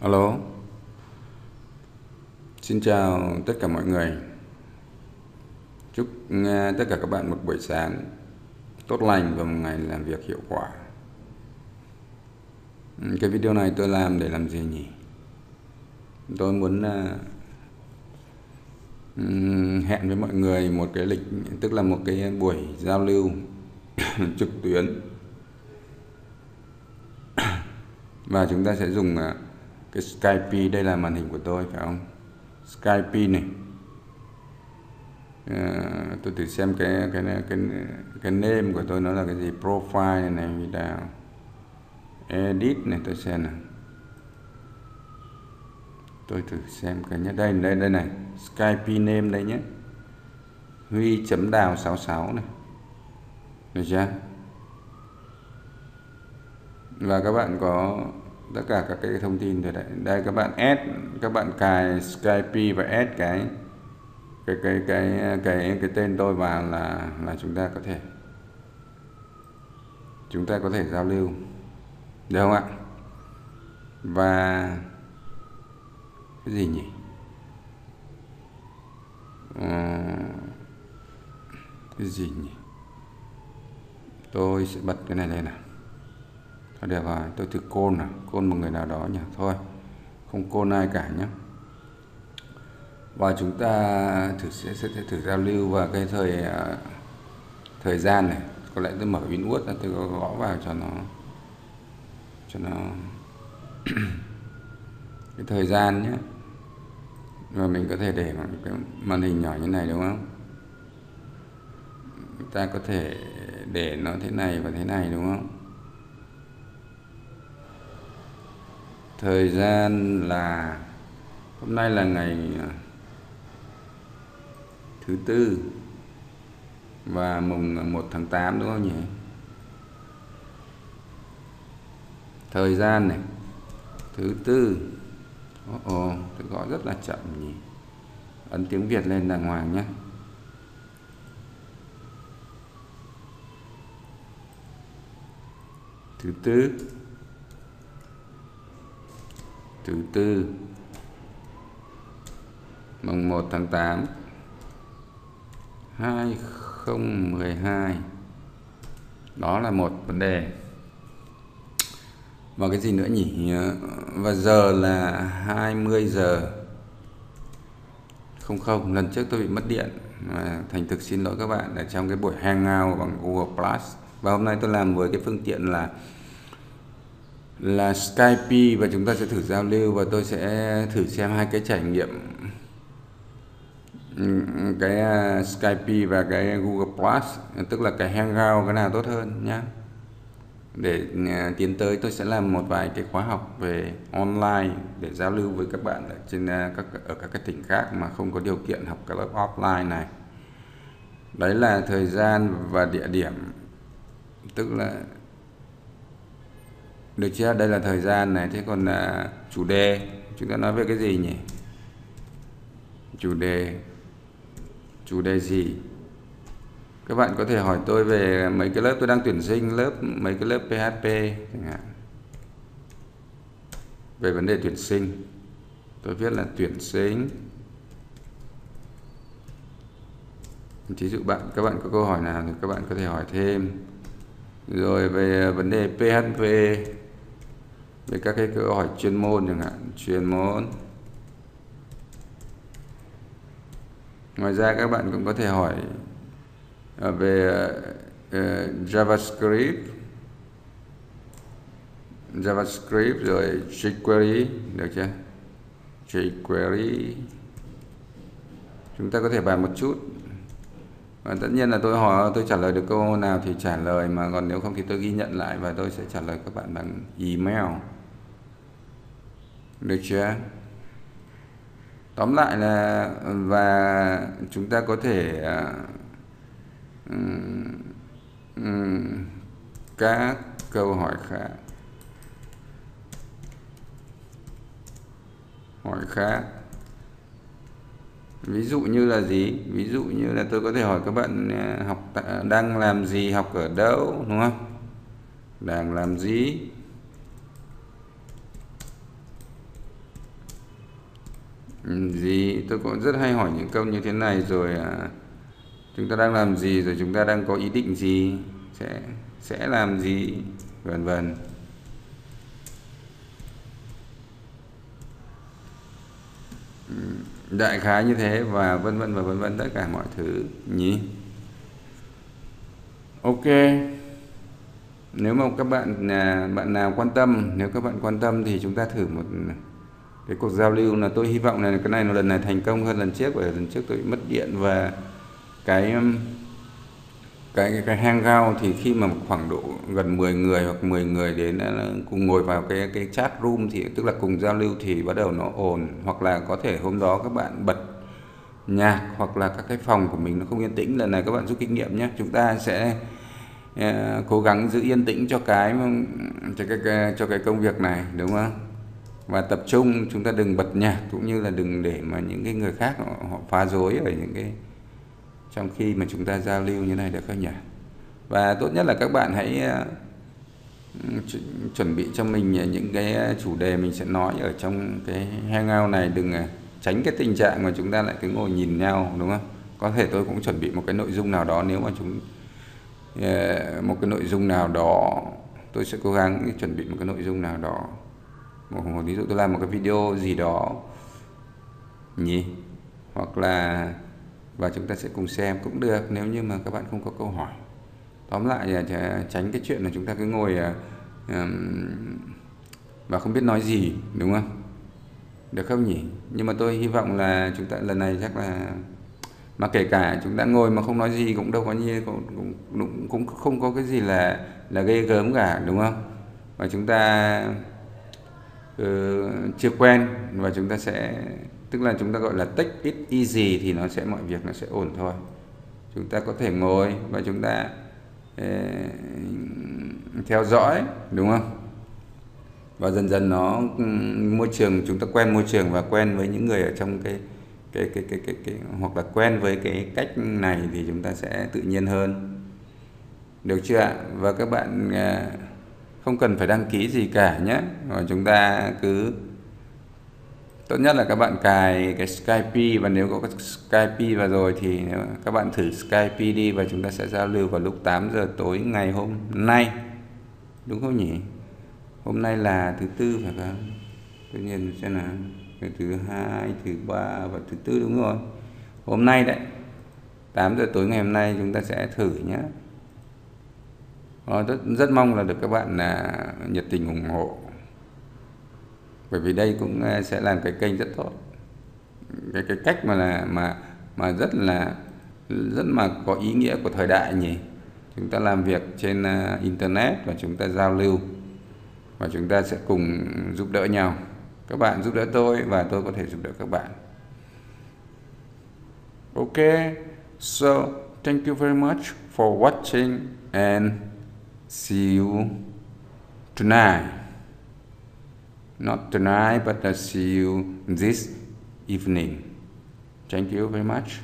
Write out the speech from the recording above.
Alo. Xin chào tất cả mọi người. Chúc nghe tất cả các bạn một buổi sáng tốt lành và một ngày làm việc hiệu quả. Cái video này tôi làm để làm gì nhỉ? Tôi muốn uh, hẹn với mọi người một cái lịch tức là một cái buổi giao lưu trực tuyến. Và chúng ta sẽ dùng uh, cái Skype đây là màn hình của tôi phải không? Skype này. Uh, tôi thử xem cái cái cái cái name của tôi nó là cái gì? Profile này video edit này tôi xem nào. Tôi thử xem cái nhé. Đây đây đây này. Skype name đây nhé. Huy chấm đào 66 này. Được chưa? Và các bạn có tất cả các cái thông tin rồi đấy đây các bạn add các bạn cài Skype và add cái cái cái cái cái cái tên tôi vào là là chúng ta có thể chúng ta có thể giao lưu. Được không ạ? Và cái gì nhỉ? À, cái gì nhỉ? Tôi sẽ bật cái này lên nào. Thôi được rồi, tôi thử côn nào, côn một người nào đó nhỉ. Thôi, không côn ai cả nhé. Và chúng ta thử sẽ, sẽ, sẽ thử giao lưu vào cái thời uh, thời gian này. Có lẽ tôi mở Winwood ra tôi gõ vào cho nó cho nó cái thời gian nhé. rồi mình có thể để một cái màn hình nhỏ như này đúng không? ta có thể để nó thế này và thế này đúng không? Thời gian là hôm nay là ngày à, thứ tư và mùng 1 tháng 8 đúng không nhỉ? Thời gian này thứ tư. Ồ, ồ tôi gọi rất là chậm nhỉ. Ấn tiếng Việt lên đàng hoàng nhé. Thứ tư thứ tư. Mùng 1 tháng 8 2012 đó là một vấn đề. Và cái gì nữa nhỉ? Và giờ là 20 giờ. Không không, lần trước tôi bị mất điện. Và thành thực xin lỗi các bạn, ở trong cái buổi hangout bằng Google Plus. Và hôm nay tôi làm với cái phương tiện là là Skype và chúng ta sẽ thử giao lưu và tôi sẽ thử xem hai cái trải nghiệm ừ, cái à, Skype và cái Google Plus, tức là cái Hangout cái nào tốt hơn nhé để à, tiến tới tôi sẽ làm một vài cái khóa học về online để giao lưu với các bạn ở trên à, các, ở các cái tỉnh khác mà không có điều kiện học cái lớp offline này. Đấy là thời gian và địa điểm, tức là được chưa? Đây là thời gian này. Thế còn là chủ đề? Chúng ta nói về cái gì nhỉ? Chủ đề. Chủ đề gì? Các bạn có thể hỏi tôi về mấy cái lớp tôi đang tuyển sinh, lớp, mấy cái lớp PHP chẳng hạn. Về vấn đề tuyển sinh. Tôi viết là tuyển sinh. Ví dụ bạn, các bạn có câu hỏi nào thì các bạn có thể hỏi thêm. Rồi về vấn đề PHP về các cái câu hỏi chuyên môn chẳng hạn. Chuyên môn. Ngoài ra các bạn cũng có thể hỏi ờ, về uh, JavaScript. JavaScript rồi jQuery được chưa? jQuery. Chúng ta có thể bàn một chút. Và tất nhiên là tôi hỏi tôi trả lời được câu nào thì trả lời mà còn nếu không thì tôi ghi nhận lại và tôi sẽ trả lời các bạn bằng email được chưa? Tóm lại là và chúng ta có thể uh, um, các câu hỏi khác. Hỏi khác. Ví dụ như là gì? Ví dụ như là tôi có thể hỏi các bạn à, học à, đang làm gì học ở đâu đúng không? Đang làm gì? Gì? Tôi cũng rất hay hỏi những câu như thế này rồi à, chúng ta đang làm gì rồi chúng ta đang có ý định gì? Sẽ sẽ làm gì? Vân vân. Ừ, đại khái như thế và vân vân và vân vân tất cả mọi thứ nhỉ? Ok. Nếu mà các bạn à, bạn nào quan tâm nếu các bạn quan tâm thì chúng ta thử một cái cuộc giao lưu là tôi hy vọng là cái này là lần này thành công hơn lần trước bởi lần trước tôi bị mất điện và cái cái cái hang gao thì khi mà khoảng độ gần 10 người hoặc 10 người đến cùng ngồi vào cái cái chat room thì tức là cùng giao lưu thì bắt đầu nó ồn. Hoặc là có thể hôm đó các bạn bật nhạc hoặc là các cái phòng của mình nó không yên tĩnh. Lần này các bạn rút kinh nghiệm nhé. Chúng ta sẽ uh, cố gắng giữ yên tĩnh cho cái cho cái cho cái công việc này đúng không? Và tập trung chúng ta đừng bật nhạc cũng như là đừng để mà những cái người khác họ, họ phá rối ở những cái trong khi mà chúng ta giao lưu như này được không nhỉ? Và tốt nhất là các bạn hãy ờ, chuẩn bị cho mình những cái chủ đề mình sẽ nói ở trong cái hangout này. Đừng ờ, tránh cái tình trạng mà chúng ta lại cứ ngồi nhìn nhau đúng không? Có thể tôi cũng chuẩn bị một cái nội dung nào đó nếu mà chúng ờ, một cái nội dung nào đó tôi sẽ cố gắng chuẩn bị một cái nội dung nào đó một, một ví dụ tôi làm một cái video gì đó nhỉ? Hoặc là và chúng ta sẽ cùng xem cũng được nếu như mà các bạn không có câu hỏi. Tóm lại là tránh cái chuyện là chúng ta cứ ngồi à, và không biết nói gì đúng không? Được không nhỉ? Nhưng mà tôi hy vọng là chúng ta lần này chắc là mà kể cả chúng ta ngồi mà không nói gì cũng đâu có như cũng, cũng, cũng không có cái gì là là ghê gớm cả đúng không? Và chúng ta Ờ, chưa quen và chúng ta sẽ tức là chúng ta gọi là take it easy thì nó sẽ mọi việc nó sẽ ổn thôi. Chúng ta có thể ngồi và chúng ta ờ, theo dõi đúng không? Và dần dần nó môi trường chúng ta quen môi trường và quen với những người ở trong cái cái cái cái cái, cái hoặc là quen với cái cách này thì chúng ta sẽ tự nhiên hơn. Được chưa ạ? Và các bạn ờ, không cần phải đăng ký gì cả nhé. Và chúng ta cứ, tốt nhất là các bạn cài cái Skype và nếu có cái Skype vào rồi thì các bạn thử Skype đi và chúng ta sẽ giao lưu vào lúc 8 giờ tối ngày hôm nay. Đúng không nhỉ? Hôm nay là thứ tư phải không? Tự nhiên xem là ngày thứ hai, thứ ba và thứ tư đúng rồi hôm nay đấy 8 giờ tối ngày hôm nay chúng ta sẽ thử nhé. Ờ, rất, rất mong là được các bạn là nhiệt tình ủng hộ. Bởi vì đây cũng à, sẽ làm cái kênh rất tốt. Cái cái cách mà là mà mà rất là rất mà có ý nghĩa của thời đại nhỉ. Chúng ta làm việc trên à, internet và chúng ta giao lưu và chúng ta sẽ cùng giúp đỡ nhau. Các bạn giúp đỡ tôi và tôi có thể giúp đỡ các bạn. Ok so thank you very much for watching and see you tonight. Not tonight, but I see you this evening. Thank you very much.